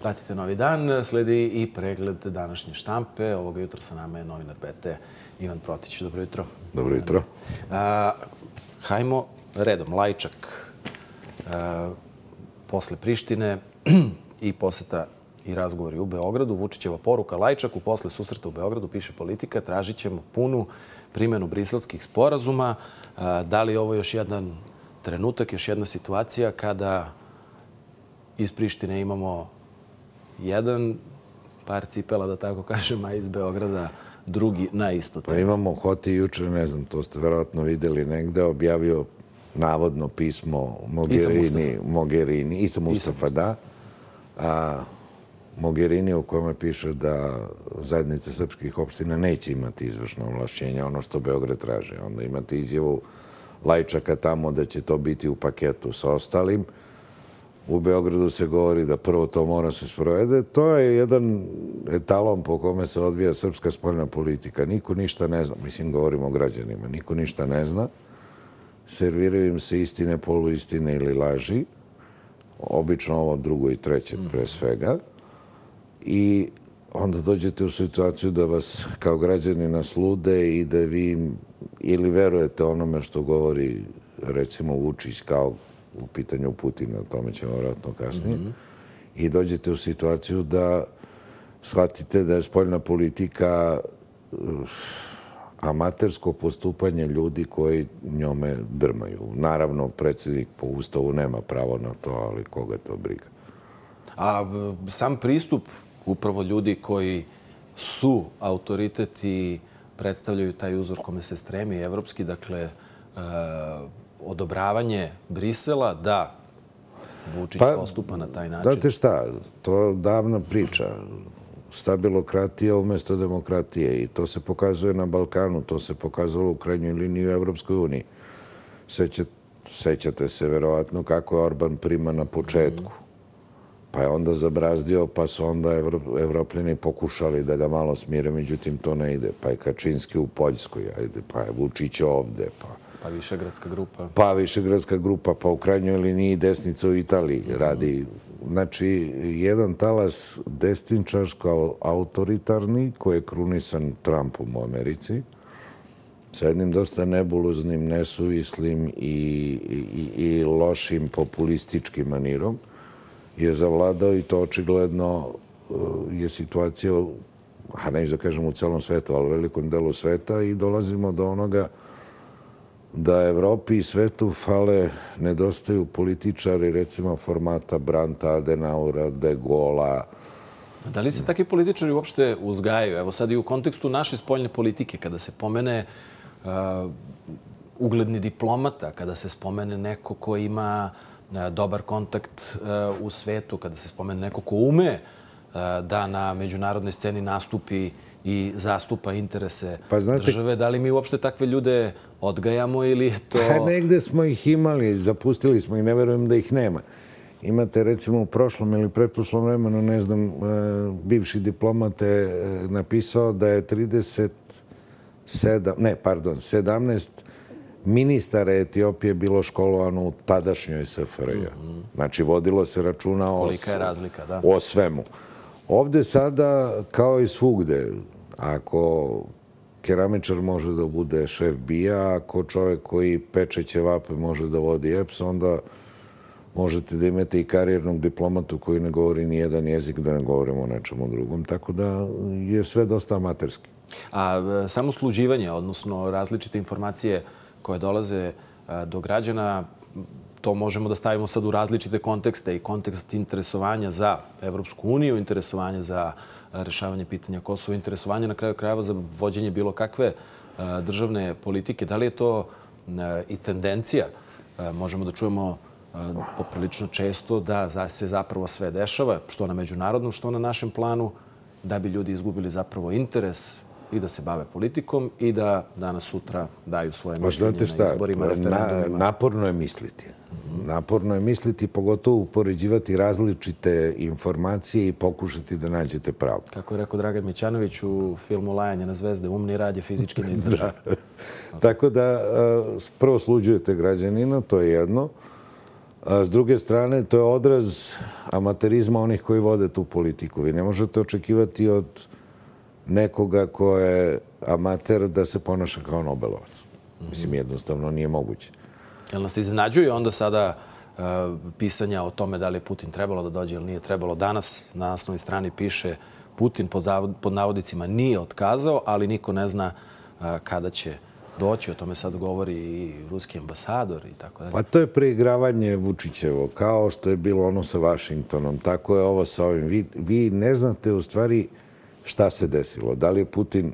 Pratite novi dan, sledi i pregled današnje štampe. Ovoga jutra sa nama je novinar BT Ivan Protić. Dobro jutro. Dobro jutro. Hajmo redom. Lajčak posle Prištine i poseta i razgovori u Beogradu. Vučićeva poruka Lajčaku posle susreta u Beogradu piše politika. Tražit ćemo punu primjenu briselskih sporazuma. Da li je ovo još jedan trenutak, još jedna situacija kada iz Prištine imamo jedan par cipela, da tako kažem, a iz Beograda drugi na isto Pa imamo Hoti juče, ne znam, to ste verovatno videli negde, objavio navodno pismo Mogherini, Mogherini i sa Mustafa, da. A, Mogherini u kome piše da zajednice srpskih opština neće imati izvršno ovlašćenje, ono što Beograd traže. Onda imate izjavu Lajčaka tamo da će to biti u paketu sa ostalim. U Beogradu se govori da prvo to mora se sprovede. To je jedan etalon po kome se odvija srpska spoljna politika. Niko ništa ne zna. Mislim, govorimo o građanima. Niko ništa ne zna. Serviraju im se istine, poluistine ili laži. Obično ovo drugo i treće pre svega. I onda dođete u situaciju da vas kao građani naslude i da vi ili verujete onome što govori recimo Vučić kao u pitanju Putina, o tome ćemo vratno kasnije, i dođete u situaciju da shvatite da je spoljna politika uh, amatersko postupanje ljudi koji njome drmaju. Naravno, predsjednik po ustavu nema pravo na to, ali koga to briga? A sam pristup upravo ljudi koji su autoriteti predstavljaju taj uzor kome se stremi evropski, dakle, uh, odobravanje Brisela da Vučić pa, postupa na taj način? Znate šta, to je davna priča. Stabilokratija umjesto demokratije i to se pokazuje na Balkanu, to se pokazalo u krajnjoj liniji u Evropskoj uniji. Sećate se verovatno kako je Orban prima na početku. Pa je onda zabrazdio, pa su onda evropljeni pokušali da ga malo smire, međutim to ne ide. Pa je Kačinski u Poljskoj, ajde, pa je Vučić ovde, pa Pa Višegradska grupa. Pa Višegradska grupa, pa u krajnjoj liniji desnica u Italiji radi. Znači, jedan talas destinčarsko autoritarni koji je krunisan Trumpom u Americi sa jednim dosta nebuloznim, nesuvislim i, i, i lošim populističkim manirom je zavladao i to očigledno uh, je situacija, a neću da kažem u celom svetu, ali u velikom delu sveta i dolazimo do onoga da Evropi i svetu fale, nedostaju političari, recimo formata Branta, Adenaura, De Gola. Pa da li se takvi političari uopšte uzgajaju? Evo sad i u kontekstu naše spoljne politike, kada se pomene uh, ugledni diplomata, kada se spomene neko ko ima uh, dobar kontakt uh, u svetu, kada se spomene neko ko ume uh, da na međunarodnoj sceni nastupi i zastupa interese pa, znate, države. Da li mi uopšte takve ljude odgajamo ili je to... Pa negde smo ih imali, zapustili smo i ne verujem da ih nema. Imate recimo u prošlom ili pretprošlom vremenu, ne znam, e, bivši diplomat je e, napisao da je 37, ne, pardon, 17 ministara Etiopije bilo školovano u tadašnjoj SFRJ. Mhm. Znači, vodilo se računa o, je razlika, da. o svemu. Ovde sada, kao i svugde, ako keramičar može da bude šef bija, ako čovjek koji peče ćevape može da vodi EPS, onda možete da imate i karijernog diplomatu koji ne govori ni jedan jezik, da ne govorimo o nečemu drugom. Tako da je sve dosta amaterski. A samo sluđivanje, odnosno različite informacije koje dolaze do građana, to možemo da stavimo sad u različite kontekste i kontekst interesovanja za Evropsku uniju, interesovanje za e, rešavanje pitanja Kosova, interesovanje na kraju krajeva za vođenje bilo kakve e, državne politike. Da li je to e, i tendencija? Možemo da čujemo poprilično često da se zapravo sve dešava, što na međunarodnom, što na našem planu, da bi ljudi izgubili zapravo interes i da se bave politikom i da danas sutra daju svoje mišljenje na izborima, referendumima. Naporno je misliti. Naporno je misliti, pogotovo upoređivati različite informacije i pokušati da nađete pravo. Kako je rekao Dragan Mićanović u filmu Lajanje na zvezde, umni rad je fizički neizdržan. Tako da prvo sluđujete građanina, to je jedno. S druge strane, to je odraz amaterizma onih koji vode tu politiku. Vi ne možete očekivati od nekoga ko je amater da se ponaša kao Nobelovac. Mislim, jednostavno nije moguće. Jel nas iznenađuje onda sada e, pisanja o tome da li je Putin trebalo da dođe ili nije trebalo? Danas na naslovnoj strani piše Putin pod navodicima nije otkazao, ali niko ne zna e, kada će doći. O tome sad govori i ruski ambasador i tako dalje. Pa to je preigravanje Vučićevo, kao što je bilo ono sa Vašingtonom. Tako je ovo sa ovim. Vi ne znate u stvari šta se desilo. Da li je Putin,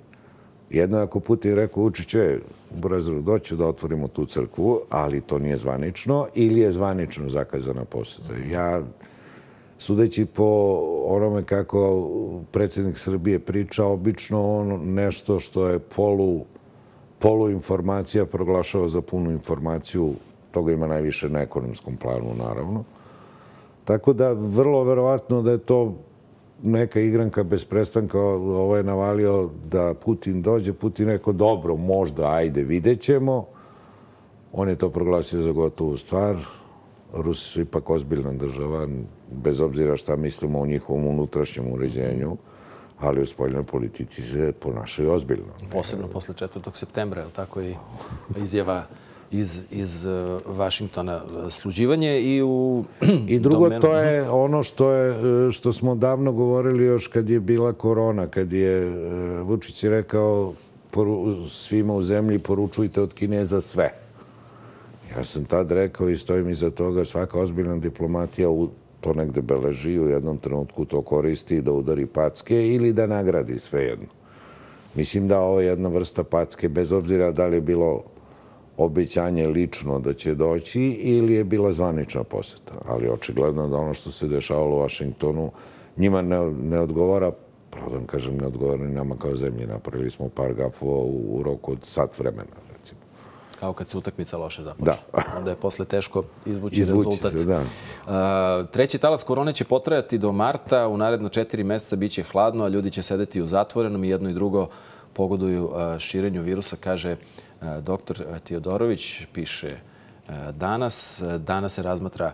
jedno ako Putin rekao Vučiće, Brazilu doću da otvorimo tu crkvu, ali to nije zvanično, ili je zvanično zakazana posjeta. Ja, sudeći po onome kako predsjednik Srbije priča, obično ono nešto što je polu polu informacija proglašava za punu informaciju, toga ima najviše na ekonomskom planu, naravno. Tako da, vrlo verovatno da je to neka igranka bez prestanka. Ovo je navalio da Putin dođe. Putin rekao, dobro, možda, ajde, vidjet ćemo. On je to proglasio za gotovu stvar. Rusi su ipak ozbiljna država, bez obzira šta mislimo o njihovom unutrašnjem uređenju ali u spoljnoj politici se ponašaju ozbiljno. Posebno posle 4. septembra, je li tako i izjava iz, iz uh, Vašingtona uh, sluđivanje i u I drugo, to je ono što, je, uh, što smo davno govorili još kad je bila korona, kad je Vučić rekao svima u zemlji poručujte od Kineza sve. Ja sam tad rekao i stojim iza toga svaka ozbiljna diplomatija u to negde beleži, u jednom trenutku to koristi da udari packe ili da nagradi sve jedno. Mislim da ovo je jedna vrsta packe, bez obzira da li je bilo obećanje lično da će doći ili je bila zvanična posjeta. Ali očigledno da ono što se dešavalo u Vašingtonu njima ne, ne odgovara, pravo da kažem, ne odgovara ni nama kao zemlji. Napravili smo par gafova u, u roku od sat vremena kao kad se utakmica loše započe. Da. Onda je posle teško izvući, izvući rezultat. Se, da. treći talas korone će potrajati do marta. U naredno četiri meseca bit će hladno, a ljudi će sedeti u zatvorenom i jedno i drugo pogoduju širenju virusa, kaže doktor Teodorović, piše danas. Danas se razmatra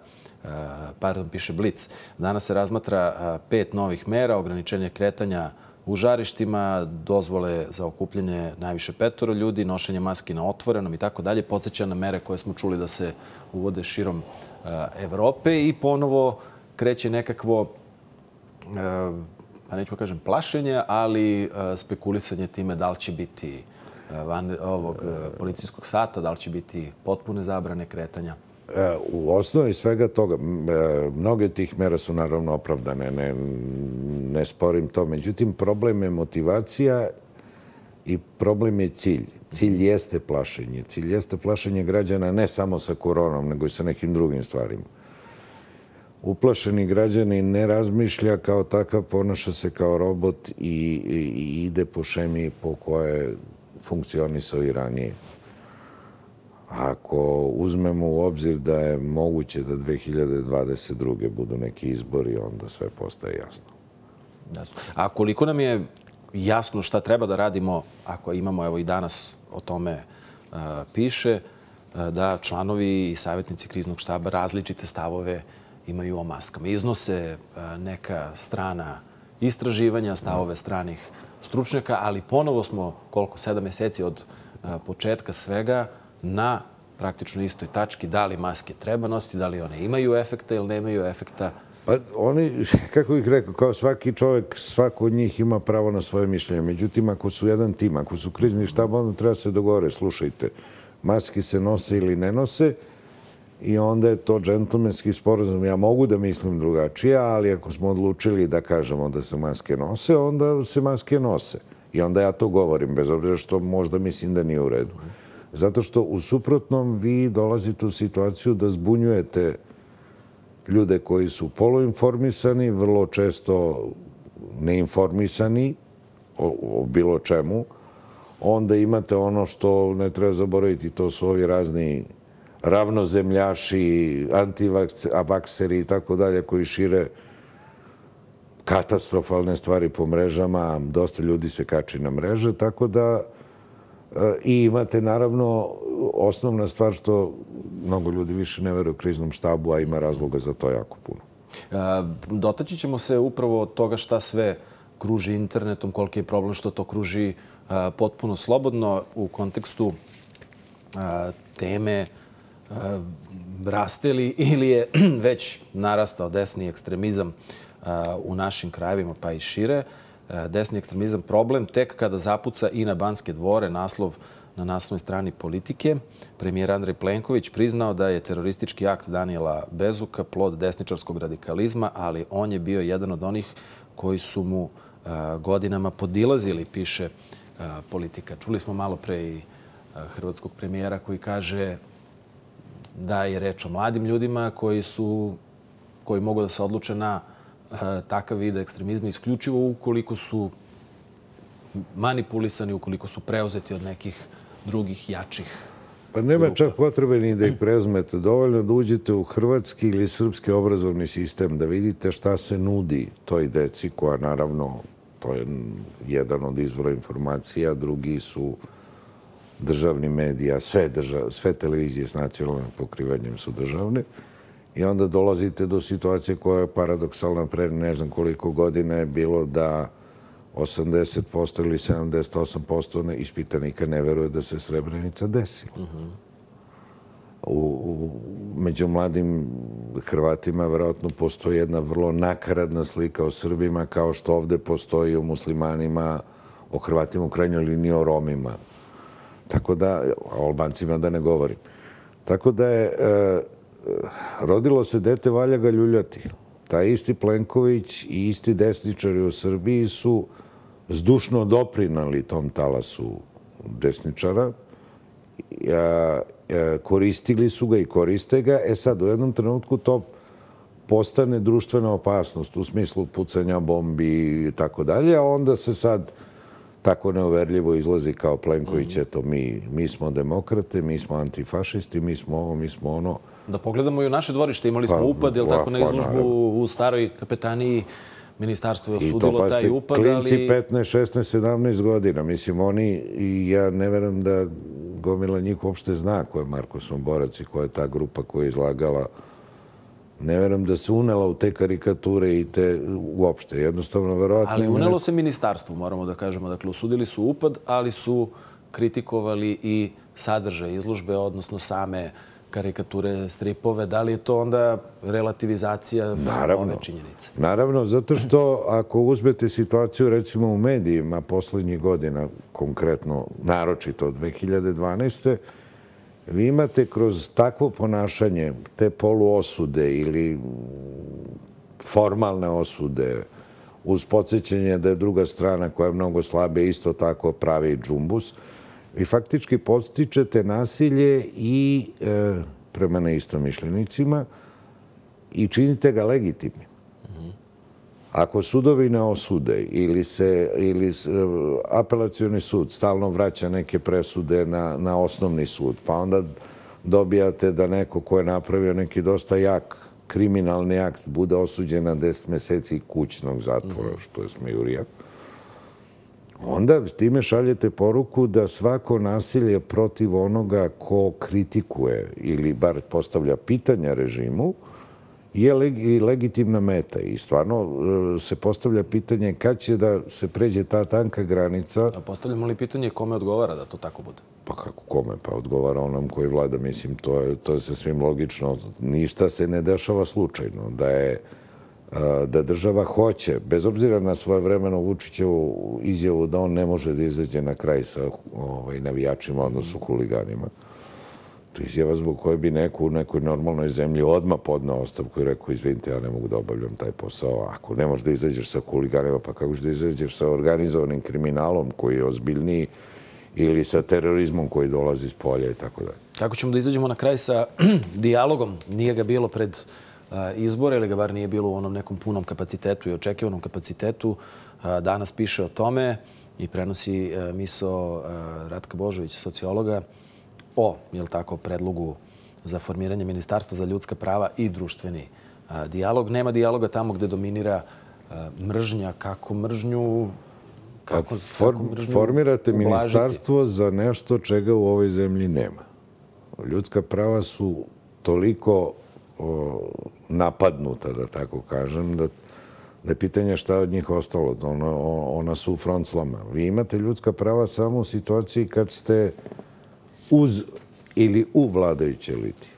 pardon, piše Blitz. Danas se razmatra pet novih mera, ograničenje kretanja u žarištima, dozvole za okupljanje najviše petoro ljudi, nošenje maski na otvorenom i tako dalje, Podseća na mere koje smo čuli da se uvode širom Evrope i ponovo kreće nekakvo, pa neću kažem plašenje, ali e, spekulisanje time da li će biti e, van ovog e, policijskog sata, da li će biti potpune zabrane kretanja. U osnovi svega toga, mnoge tih mera su naravno opravdane, ne, ne sporim to. Međutim, problem je motivacija i problem je cilj. Cilj jeste plašenje. Cilj jeste plašenje građana ne samo sa koronom, nego i sa nekim drugim stvarima. Uplašeni građani ne razmišlja kao takav, ponaša se kao robot i, i ide po šemi po koje funkcionisao i ranije. Ako uzmemo u obzir da je moguće da 2022. budu neki izbori, onda sve postaje jasno. A koliko nam je jasno šta treba da radimo, ako imamo evo i danas o tome e, piše, e, da članovi i savjetnici kriznog štaba različite stavove imaju o maskama. Iznose e, neka strana istraživanja, stavove stranih stručnjaka, ali ponovo smo, koliko, sedam mjeseci od e, početka svega, na praktično istoj tački da li maske treba nositi, da li one imaju efekta ili nemaju efekta. Pa oni, kako ih rekao, kao svaki čovjek, svako od njih ima pravo na svoje mišljenje. Međutim, ako su jedan tim, ako su krizni štab, onda treba se dogovore. Slušajte, maske se nose ili ne nose i onda je to džentlmenski sporazum. Ja mogu da mislim drugačije, ali ako smo odlučili da kažemo da se maske nose, onda se maske nose. I onda ja to govorim, bez obzira što možda mislim da nije u redu. Zato što u suprotnom vi dolazite u situaciju da zbunjujete ljude koji su poloinformisani, vrlo često neinformisani o, bilo čemu. Onda imate ono što ne treba zaboraviti, to su ovi razni ravnozemljaši, antivakseri i tako dalje koji šire katastrofalne stvari po mrežama. Dosta ljudi se kači na mreže, tako da e, I imate naravno osnovna stvar što mnogo ljudi više ne veruje kriznom štabu, a ima razloga za to jako puno. E, dotaći ćemo se upravo od toga šta sve kruži internetom, koliki je problem što to kruži e, potpuno slobodno u kontekstu teme Eh, raste li ili je već narastao desni ekstremizam eh, u našim krajevima pa i šire. Eh, desni ekstremizam problem tek kada zapuca i na Banske dvore naslov na naslovnoj strani politike. Premijer Andrej Plenković priznao da je teroristički akt Daniela Bezuka plod desničarskog radikalizma, ali on je bio jedan od onih koji su mu godinama podilazili, piše politika. Čuli smo malo pre i hrvatskog premijera koji kaže da je reč o mladim ljudima koji su koji mogu da se odluče na takav vid ekstremizma isključivo ukoliko su manipulisani, ukoliko su preuzeti od nekih drugih jačih Pa nema čak potrebe ni da ih preuzmete. Dovoljno da uđete u hrvatski ili srpski obrazovni sistem, da vidite šta se nudi toj deci, koja naravno, to je jedan od izvora informacija, drugi su državni medija, sve, sve televizije s nacionalnim pokrivanjem su državne. I onda dolazite do situacije koja je paradoksalna pre ne znam koliko godina je bilo da 80% ili 78% ispitanika ne veruje da se Srebrenica desila. U, među mladim Hrvatima vjerojatno postoji jedna vrlo nakaradna slika o Srbima kao što ovde postoji o muslimanima, o Hrvatima u krajnjoj liniji, o Romima. Tako da, o Albancima da ne govorim. Tako da je, e, rodilo se dete, valja ga ljuljati. Taj isti Plenković i isti desničari u Srbiji su zdušno doprinali tom talasu desničara. E, e, koristili su ga i koriste ga. E sad, u jednom trenutku to postane društvena opasnost u smislu pucanja bombi i tako dalje, a onda se sad tako neuverljivo izlazi kao Plenković, eto, mi, mi smo demokrate, mi smo antifašisti, mi smo ovo, mi smo ono. Da pogledamo i u naše dvorište, imali smo pa, upad, je li tako, pa, na izložbu u staroj kapetaniji Ministarstvo je osudilo taj upad, ali... Klinci 15, 16, 17 godina. Mislim, oni, i ja ne veram da gomila njih uopšte zna ko je Marko Somborac i ko je ta grupa koja je izlagala. Ne veram da se unela u te karikature i te uopšte. Jednostavno, verovatno... Ali unelo se ministarstvo, moramo da kažemo. Dakle, osudili su upad, ali su kritikovali i sadržaj izložbe, odnosno same karikature, stripove, da li je to onda relativizacija ove činjenice? Naravno, zato što ako uzmete situaciju recimo u medijima poslednjih godina, konkretno naročito od 2012. Vi imate kroz takvo ponašanje, te poluosude ili formalne osude, uz podsjećanje da je druga strana koja je mnogo slabija isto tako pravi džumbus, vi faktički postičete nasilje i e, prema neistomišljenicima i činite ga legitimnim. Ako sudovi ne osude ili se ili e, apelacioni sud stalno vraća neke presude na, na osnovni sud, pa onda dobijate da neko ko je napravio neki dosta jak kriminalni akt bude osuđen na 10 meseci kućnog zatvora, što je smejurija onda time šaljete poruku da svako nasilje protiv onoga ko kritikuje ili bar postavlja pitanja režimu je legitimna meta. I stvarno e, se postavlja pitanje kad će da se pređe ta tanka granica. A postavljamo li pitanje kome odgovara da to tako bude? Pa kako kome? Pa odgovara onom koji vlada. Mislim, to je, to je sa svim logično. Ništa se ne dešava slučajno. Da je da država hoće, bez obzira na svoje vremeno Vučićevu izjavu da on ne može da izađe na kraj sa ovaj, navijačima, odnosno huliganima. To je izjava zbog koje bi neko u nekoj normalnoj zemlji odmah podnao ostavku i rekao, izvinite, ja ne mogu da obavljam taj posao. Ako ne možeš da izađeš sa huliganima, pa kako ćeš da izađeš sa organizovanim kriminalom koji je ozbiljniji ili sa terorizmom koji dolazi iz polja i tako dalje. Kako ćemo da izađemo na kraj sa dijalogom? Nije ga bilo pred eh, izbore, ili ga bar nije bilo u onom nekom punom kapacitetu i očekivanom kapacitetu. Eh, danas piše o tome i prenosi eh, miso Ratka Božović, sociologa, o jel tako, predlogu za formiranje Ministarstva za ljudska prava i društveni dijalog. Nema dijaloga tamo gde dominira mržnja. Kako mržnju Kako, kako mržnju Formirate ministarstvo za nešto čega u ovoj zemlji nema. ljudska prava su toliko napadnuta, da tako kažem, da da je pitanje šta je od njih ostalo. Ona, ona su u front sloma. Vi imate ljudska prava samo u situaciji kad ste uz ili u vladajuće eliti.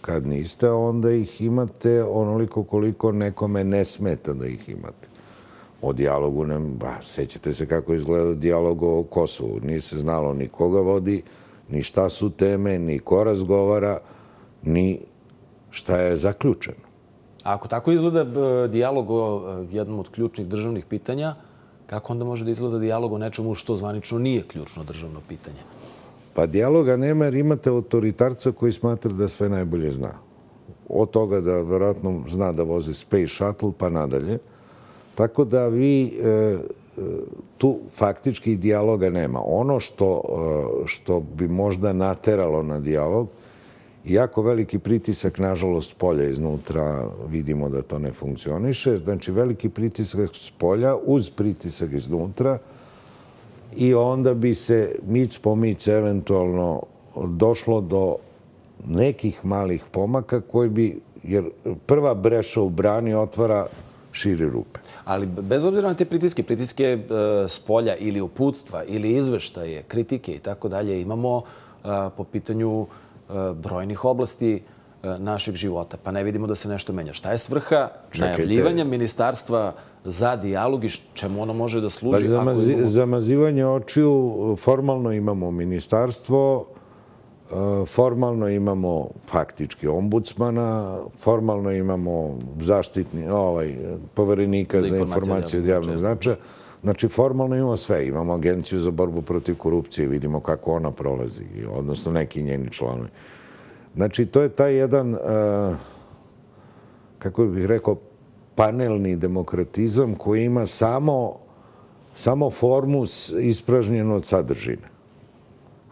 Kad niste, onda ih imate onoliko koliko nekome ne smeta da ih imate. O dijalogu, ne, ba, sećate se kako izgleda dijalog o Kosovu. Nije se znalo ni koga vodi, ni šta su teme, ni ko razgovara, ni šta je zaključeno. A ako tako izgleda e, dijalog o e, jednom od ključnih državnih pitanja, kako onda može da izgleda dijalog o nečemu što zvanično nije ključno državno pitanje? Pa dijaloga nema jer imate autoritarca koji smatra da sve najbolje zna. Od toga da vjerojatno zna da vozi Space Shuttle pa nadalje. Tako da vi e, e tu faktički dijaloga nema. Ono što, e, što bi možda nateralo na dijalog, jako veliki pritisak, nažalost, polja iznutra, vidimo da to ne funkcioniše. Znači, veliki pritisak s polja uz pritisak iznutra i onda bi se mic po mic eventualno došlo do nekih malih pomaka koji bi, jer prva breša u brani otvara širi rupe. Ali bez obzira na te pritiske, pritiske e, s polja ili uputstva ili izveštaje, kritike i tako dalje, imamo e, po pitanju E, brojnih oblasti našeg života, pa ne vidimo da se nešto menja. Šta je svrha najavljivanja ministarstva za dijalog i čemu ono može da služi? Za mazivanje očiju formalno imamo ministarstvo, e, formalno imamo faktički ombudsmana, formalno imamo zaštitni ovaj, poverenika za informaciju od javnog značaja. Znači, formalno imamo sve. Imamo agenciju za borbu protiv korupcije, vidimo kako ona prolazi, odnosno neki njeni članovi. Znači, to je taj jedan, eh, kako bih rekao, panelni demokratizam koji ima samo, samo formu ispražnjenu od sadržine.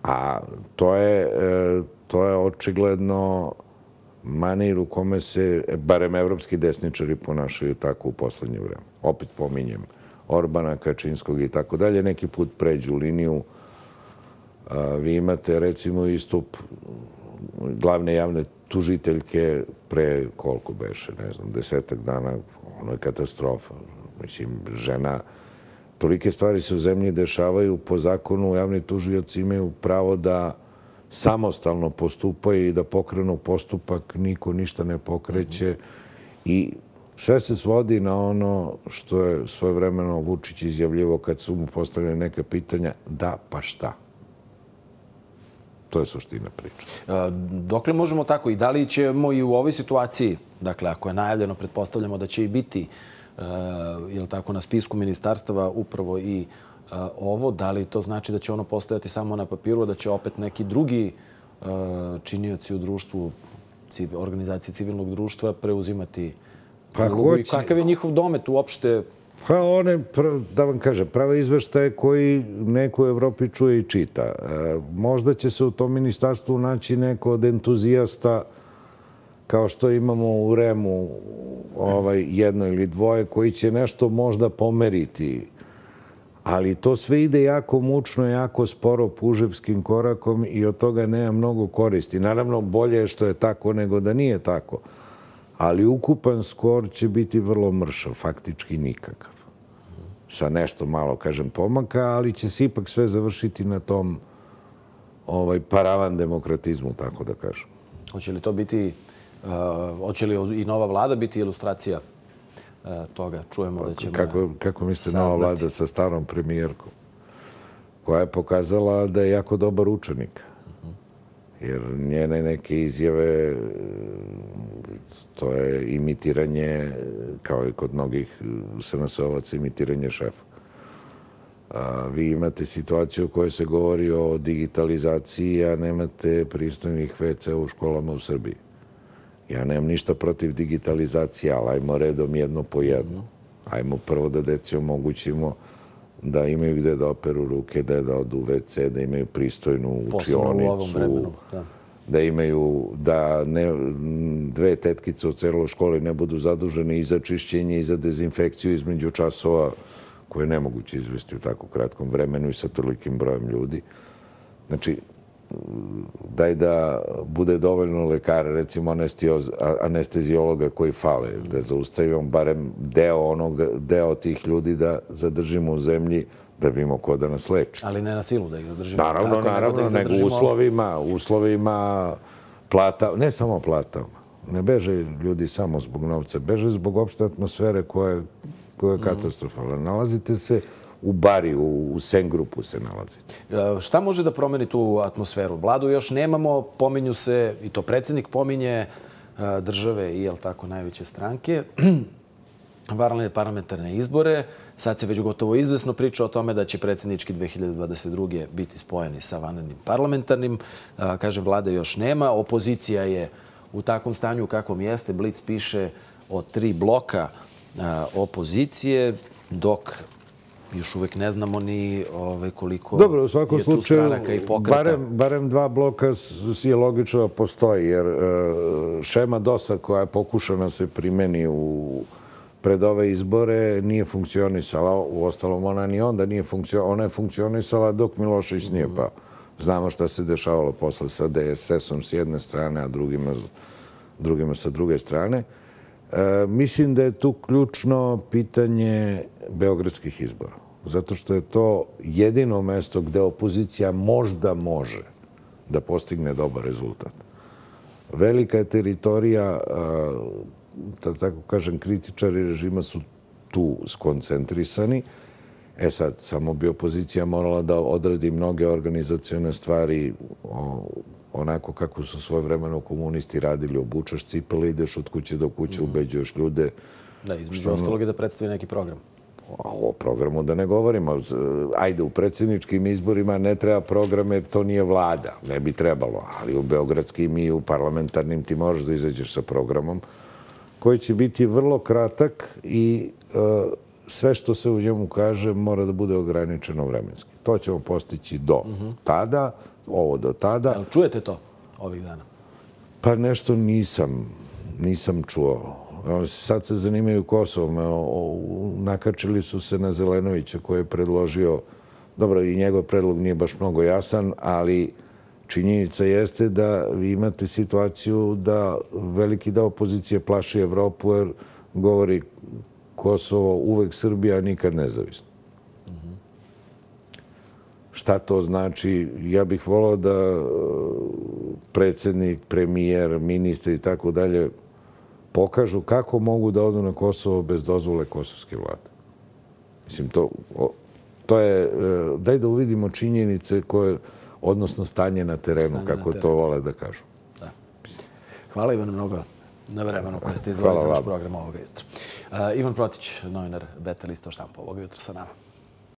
A to je, e, to je očigledno manir u kome se, barem evropski desničari ponašaju tako u poslednje vreme. Opet pominjem Orbana, Kačinskog i tako dalje. Neki put pređu liniju. Vi imate recimo istup glavne javne tužiteljke pre koliko beše, ne znam, desetak dana, ono je katastrofa. Mislim, žena, tolike stvari se u zemlji dešavaju po zakonu, javni tužioci imaju pravo da samostalno postupaju i da pokrenu postupak, niko ništa ne pokreće i sve se svodi na ono što je svojevremeno Vučić izjavljivo kad su mu postavljene neka pitanja, da pa šta. To je suština priča. Dokle možemo tako i da li ćemo i u ovoj situaciji, dakle ako je najavljeno, pretpostavljamo da će i biti je tako, na spisku ministarstava upravo i ovo, da li to znači da će ono postojati samo na papiru, da će opet neki drugi činioci u društvu, organizacije civilnog društva preuzimati Pa hoće... Kakav je njihov domet uopšte? Pa one, da vam kažem, prave izveštaje koji neko u Evropi čuje i čita. E, možda će se u tom ministarstvu naći neko od entuzijasta kao što imamo u Remu ovaj, jedno ili dvoje koji će nešto možda pomeriti. Ali to sve ide jako mučno, jako sporo puževskim korakom i od toga nema mnogo koristi. Naravno, bolje je što je tako nego da nije tako ali ukupan skor će biti vrlo mršav, faktički nikakav. Sa nešto malo, kažem, pomaka, ali će se ipak sve završiti na tom ovaj, paravan demokratizmu, tako da kažem. Hoće li to biti, uh, hoće li i nova vlada biti ilustracija uh, toga? Čujemo da ćemo Kako, kako mislite nova vlada sa starom premijerkom? Koja je pokazala da je jako dobar učenik jer njene neke izjave, to je imitiranje, kao i kod mnogih SNS-ovaca, imitiranje šefa. Vi imate situaciju u kojoj se govori o digitalizaciji, a nemate pristojnih WC u školama u Srbiji. Ja nemam ništa protiv digitalizacije, ali ajmo redom jedno po jedno. Ajmo prvo da deci omogućimo da imaju gde da operu ruke, da je da odu u WC, da imaju pristojnu učionicu, da imaju da ne, dve tetkice u celoj školi ne budu zadužene i za čišćenje i za dezinfekciju između časova koje je nemoguće izvesti u tako kratkom vremenu i sa tolikim brojem ljudi. Znači, daj da bude dovoljno lekara, recimo anestezijologa koji fale, da zaustavimo barem deo, onog, deo tih ljudi da zadržimo u zemlji da bi imao ko da nas leči. Ali ne na silu da ih zadržimo. Naravno, Tako, naravno, nego, nego uslovima, uslovima plata, ne samo platama. Ne beže ljudi samo zbog novca, beže zbog opšte atmosfere koja koja je mhm. katastrofalna. Nalazite se u bari, u, u sen grupu se nalazite. E, šta može da promeni tu atmosferu? Vladu još nemamo, pominju se, i to predsjednik pominje e, države i, jel tako, najveće stranke. Varalne parlamentarne izbore. Sad se već gotovo izvesno priča o tome da će predsjednički 2022. biti spojeni sa vanrednim parlamentarnim. E, kaže, kažem, vlade još nema. Opozicija je u takvom stanju u kakvom jeste. Blic piše o tri bloka e, opozicije, dok još uvek ne znamo ni ove, koliko Dobro, u svakom pokreta. Barem, barem dva bloka je logično da postoji, jer e, šema DOS-a koja je pokušana se primeni u pred ove izbore nije funkcionisala. U ostalom, ona ni onda nije funkcionisala. Ona je funkcionisala dok Milošević nije pa. Znamo šta se dešavalo posle sa DSS-om s jedne strane, a drugima, drugima sa druge strane. E, mislim da je tu ključno pitanje beogradskih izbora. Zato što je to jedino mesto gde opozicija možda može da postigne dobar rezultat. Velika je teritorija, e, da tako kažem, kritičari režima su tu skoncentrisani. E sad, samo bi opozicija morala da odradi mnoge organizacijone stvari onako kako su svoje vremeno komunisti radili. Obučaš cipele, ideš od kuće do kuće, mhm. ubeđuješ ljude. Da, između ostalog je da predstavi neki program. O programu da ne govorimo. Ajde, u predsjedničkim izborima ne treba programe, to nije vlada. Ne bi trebalo. Ali u beogradskim i u parlamentarnim ti možeš da izađeš sa programom koji će biti vrlo kratak i e, sve što se u njemu kaže mora da bude ograničeno vremenski. To ćemo postići do tada, ovo do tada. Čujete to ovih dana? Pa nešto nisam, nisam čuo. Sad se zanimaju Kosovom. Nakačili su se na Zelenovića koji je predložio, dobro, i njegov predlog nije baš mnogo jasan, ali činjenica jeste da vi imate situaciju da veliki dao opozicije plaši Evropu jer govori Kosovo uvek Srbija, nikad nezavisno. Šta to znači? Ja bih volao da e, predsjednik, premijer, ministri i tako dalje pokažu kako mogu da odu na Kosovo bez dozvole kosovske vlade. Mislim, to, to je... E, daj da uvidimo činjenice koje, odnosno stanje na terenu, kako to vole da kažu. Da. Hvala Ivan mnogo na vremenu koje ste izvali za naš program ovoga jutra. Ivan Protić, novinar Beta Lista o štampu ovoga jutra sa nama.